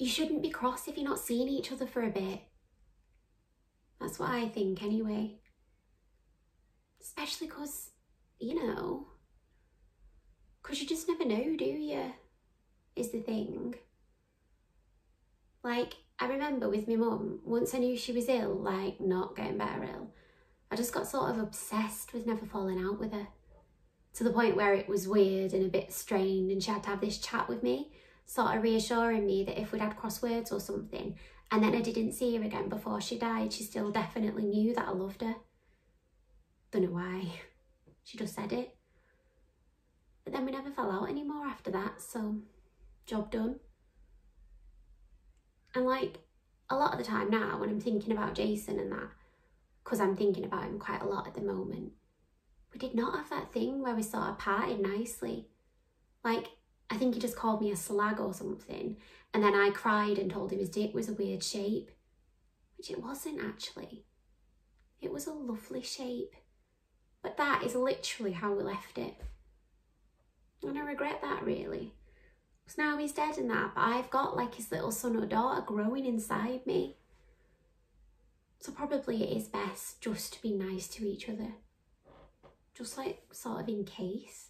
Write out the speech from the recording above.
you shouldn't be cross if you're not seeing each other for a bit. That's what I think anyway. Especially because, you know, because you just never know, do you? Is the thing. Like, I remember with my mum, once I knew she was ill, like not getting better ill, I just got sort of obsessed with never falling out with her. To the point where it was weird and a bit strained and she had to have this chat with me, sort of reassuring me that if we'd had crosswords or something, and then I didn't see her again before she died, she still definitely knew that I loved her. Don't know why. She just said it. But then we never fell out anymore after that, so job done. And like a lot of the time now when I'm thinking about Jason and that, because I'm thinking about him quite a lot at the moment, we did not have that thing where we sort of parted nicely. Like, I think he just called me a slag or something, and then I cried and told him his dick was a weird shape, which it wasn't actually. It was a lovely shape. But that is literally how we left it. And I regret that really. Because now he's dead and that, but I've got like his little son or daughter growing inside me. So probably it is best just to be nice to each other. Just like sort of in case.